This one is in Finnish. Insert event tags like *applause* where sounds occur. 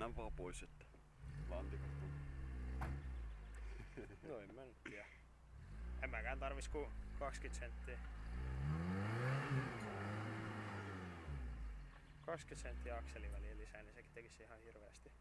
Lennän vaan pois, että lantikot on. *laughs* No en mä nyt tiedä. En mäkään tarvis kuin 20 senttiä. 20 senttiä akseliväliä lisää, niin sekin tekisi ihan hirveästi.